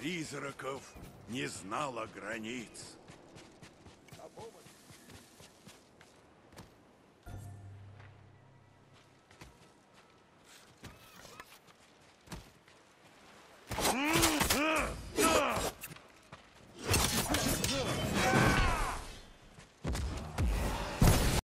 призраков не знала границ.